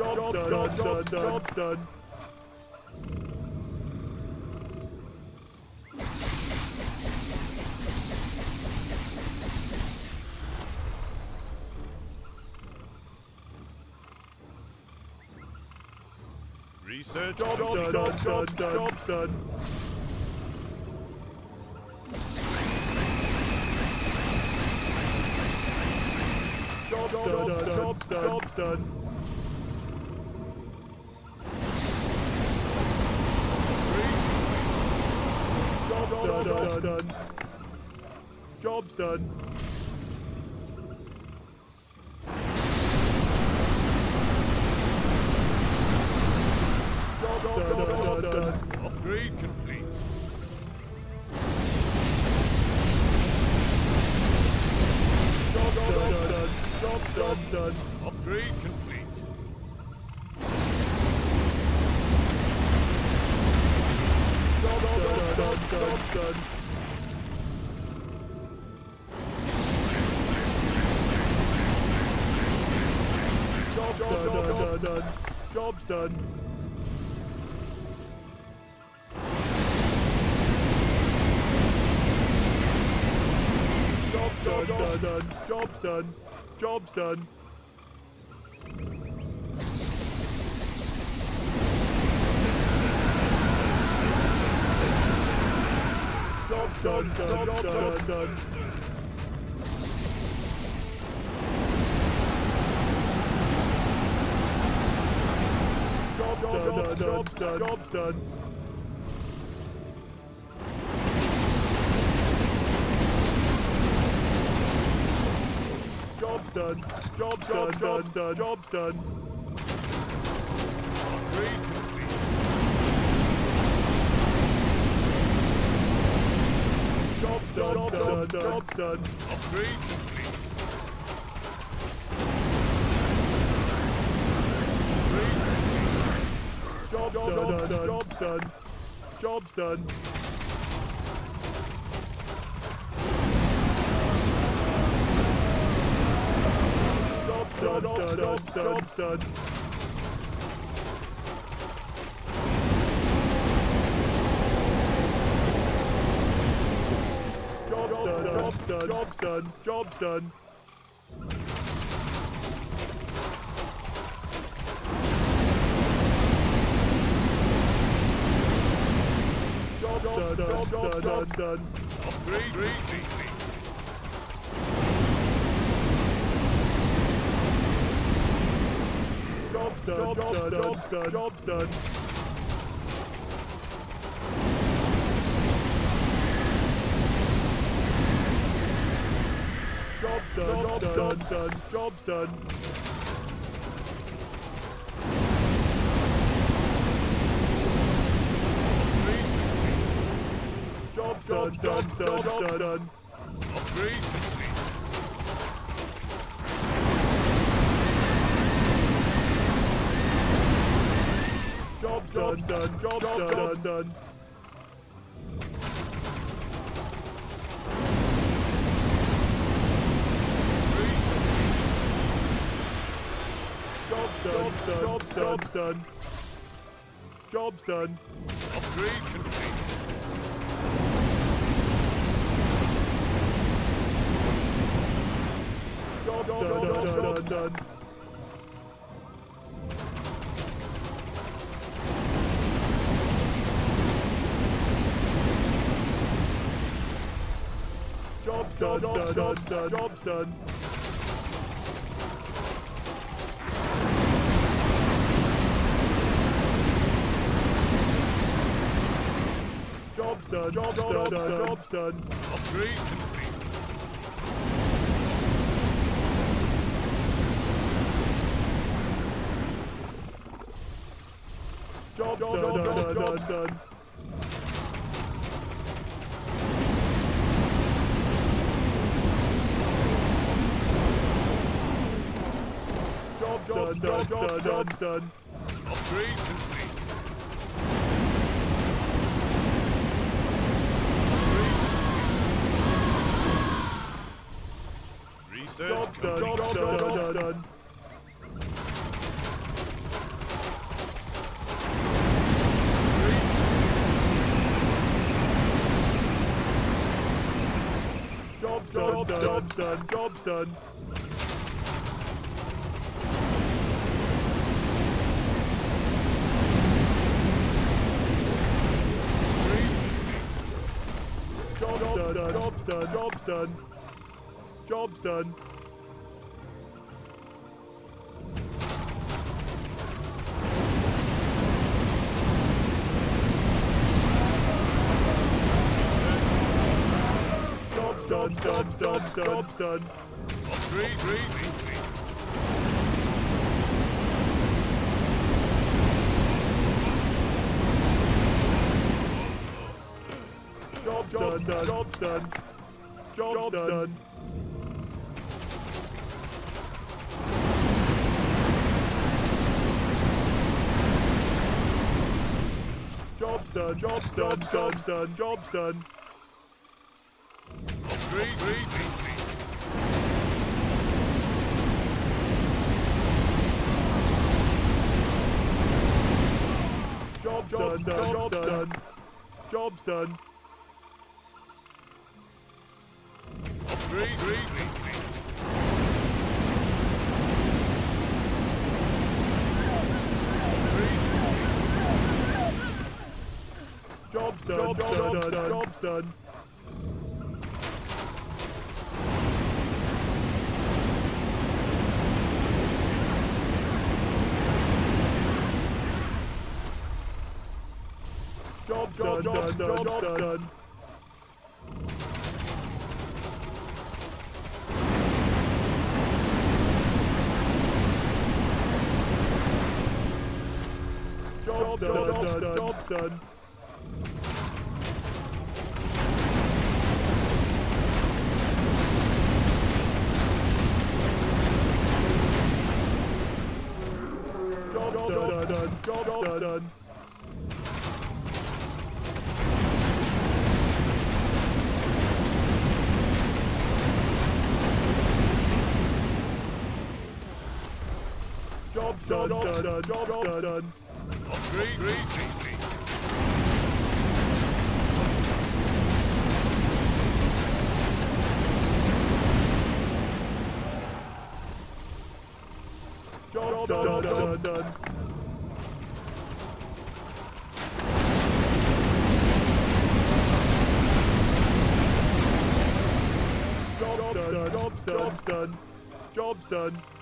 Job done, done, done, job done. Research Job done, done, done, job done. Job done, job done, job done. Job done, done, done. Job's done. Job done, done, done, done. Upgrade complete. Job done, done, done. Job done, done. Upgrade complete. Job done, done, done, done, done. Job done, done, done, done. Job's done. Job's done, done, done. Job's done. Job's done. Job's done, done, done, done, done. Job's done, done, done, done. Job's done. Job's done. Job's done, done, done. Job's done. Done, done. Job's done. Upgrade complete. Job's done, done, done. Job's done. Job's done. Job's done, done, done, job's done. Job's done, job's done, job's done, job's done. Job's done, done, done, done. Upgrade. Complete. Job's done, job's done, job's done, job's done. Job's done, done, done, job's done. Job's done, done, done, done, done. Upgrade complete. Job's done, done, job's done, done, done. Job's done, done, job's done. Job's done. Upgrade complete. Job's done, done, done, done, done. Job's done, done, done, done. Job's done. Job's done, job's done, done, job's done. Upgrade complete. Job's done, done, done, done, done. Job's done, done, done, done, done. Upgrade complete. Job done, job done, job done. done. Job done, job done, job done. Job's done, job's done, job's done. Job's done. dun dun dun dun dun. Job done, done, job done, job done. done. Job's done, job's done, job's done, job's done. Job's done. Job's done. Job's done. Upgrade complete. Job's done. Job's done. Job's done. Job's done. done, done, done, done, done. Job done, done, done, job done. Job done, job done, job done. Job done, done, done, job done. done. Upgrade, upgrade, upgrade. Job done, done, done. Job's done, job's done, job's done. Job's done.